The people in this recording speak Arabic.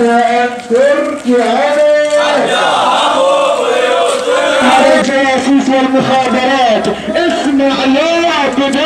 أن عليك يا سيسي المخابرات اسمع يا عبد